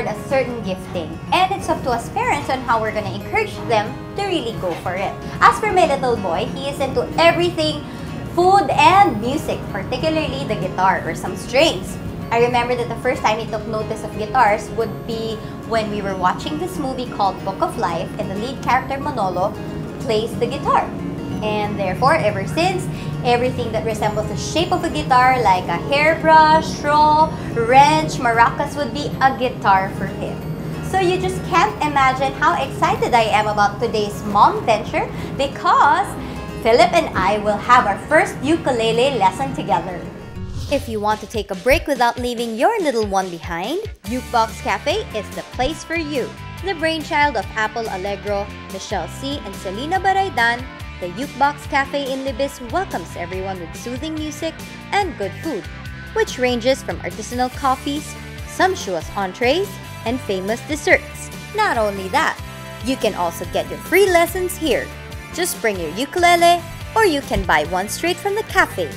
afford a certain gifting. And it's up to us parents on how we're gonna encourage them to really go for it. As for my little boy, he is into everything food and music, particularly the guitar or some strings. I remember that the first time he took notice of guitars would be when we were watching this movie called Book of Life and the lead character Manolo plays the guitar. And therefore, ever since, everything that resembles the shape of a guitar like a hairbrush, straw, wrench, maracas would be a guitar for him. So you just can't imagine how excited I am about today's mom venture because Philip and I will have our first ukulele lesson together. If you want to take a break without leaving your little one behind, Ukebox Cafe is the place for you. The brainchild of Apple Allegro, Michelle C. and Selena Baraydan, the Ukebox Cafe in Libis welcomes everyone with soothing music and good food, which ranges from artisanal coffees, sumptuous entrees, and famous desserts. Not only that, you can also get your free lessons here. Just bring your ukulele, or you can buy one straight from the cafe.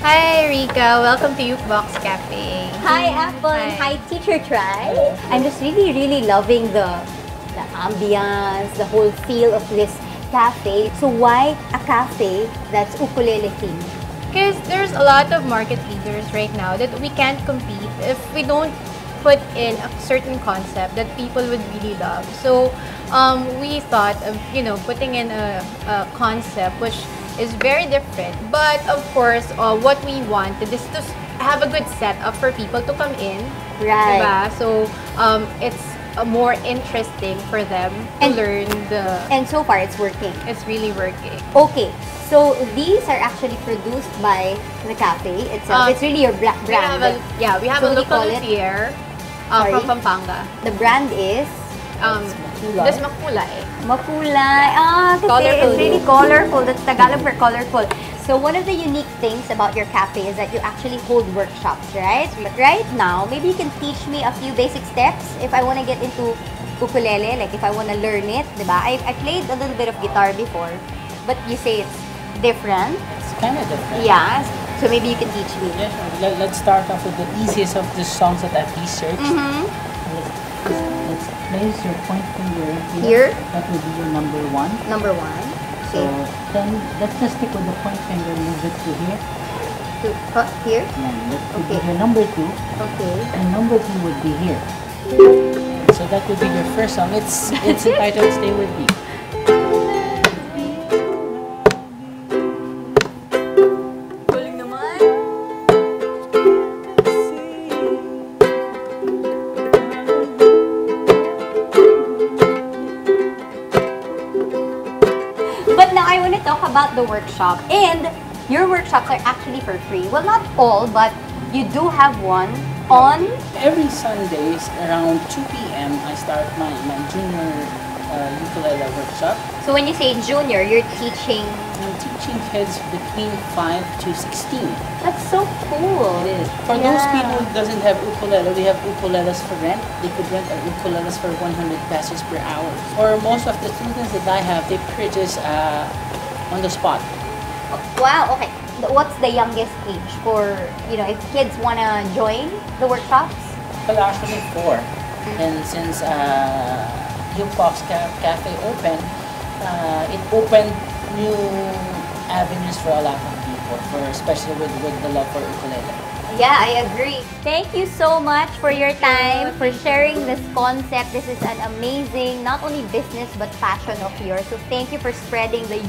Hi, Rika. Welcome to Ukebox Cafe. Hi, Apple, and hi, Teacher Try. I'm just really, really loving the the ambiance, the whole feel of this cafe. So why a cafe that's ukulele themed? Because there's a lot of market leaders right now that we can't compete if we don't put in a certain concept that people would really love. So um, we thought of, you know, putting in a, a concept which is very different. But of course, uh, what we wanted is to have a good setup for people to come in. Right. Diba? So um, it's uh, more interesting for them to And- learn the. And so far, it's working. It's really working. Okay, so these are actually produced by the cafe itself. Um, it's really your bra- We have brand. a, yeah, we have So a local luthier uh, from Pampanga. the brand is Um, Makulay. this makulay. Makulay. Ah, kasi Colorful. it's really colorful. That's Tagalog for colorful. So one of the unique things about your cafe is that you actually hold workshops, right? But right now, maybe you can teach me a few basic steps if I want to get into ukulele, like if I want to learn it, diba? I, I played a little bit of guitar before, but you say it's different. It's kind of different. Yeah. So maybe you can teach me. Yeah, sure. Let, let's start off with the easiest of the songs that I've researched. Let's, let's place your point finger Here? That would be your number one. Number one. So then let's just stick with the point finger, move it to here. To cut here. Would Okay. your number two. Okay. And number two would be here. So that would be your first song. It's it's entitled Stay With Me. Now I want to talk about the workshop. And your workshops are actually for free. Well, not all, but you do have one on Every Sundays around 2 p.m. I start my, my junior uh, ukulele workshop. So when you say junior, you're teaching. I'm teaching kids between 5 to 16. That's so cool. It is. For those people who doesn't have ukulele, we have ukuleles for rent. They could rent our ukuleles for 100 pesos per hour. Or most of the students that I have, they purchase uh, on the spot. Wow. Okay. What's the youngest age for you know if kids wanna join the workshops? Well, actually four. And since uh, Ca- Cafe opened, uh, it opened new avenues for a lot of people, for especially with, with the love for ukulele. Yeah, I agree. Thank you so much for your time, for sharing this concept. This is an amazing, not only business, but passion of yours. So thank you for spreading the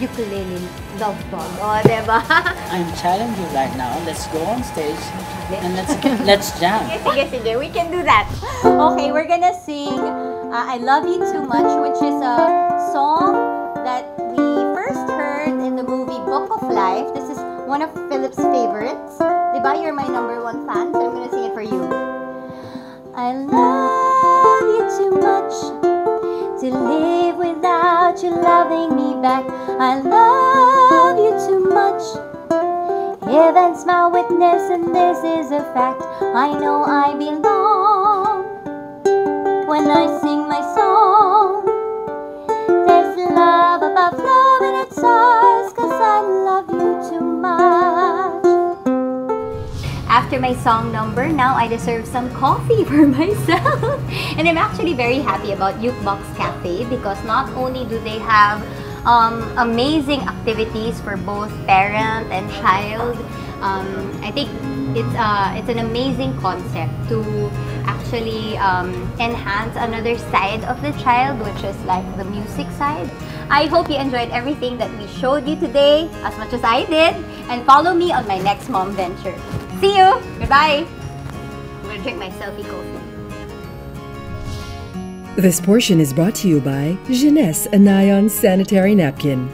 ukulele love bug. Oh, diba? I'm challenging you right now. Let's go on stage and let's let's jam. sige, sige, we can do that. Okay, we're gonna sing uh, I Love You Too Much, which is a song that we first heard in the movie Book of Life. This is one of Philip's favorites. Diba? You're my number one fan, so I'm gonna sing it for you. I love you too much to live without you loving me back. I love you too much. Heaven's my witness, and this is a fact. I know I belong when I sing my song. There's love above love, and it's ours, cause I love you too much. after my song number, now I deserve some coffee for myself. and I'm actually very happy about Ukebox Cafe because not only do they have um, amazing activities for both parent and child, um, I think it's uh, it's an amazing concept to actually um, enhance another side of the child, which is like the music side. I hope you enjoyed everything that we showed you today as much as I did, and follow me on my next mom venture. See you. Goodbye. I'm gonna drink my selfie coffee. This portion is brought to you by Jeunesse, a Nyon sanitary napkin.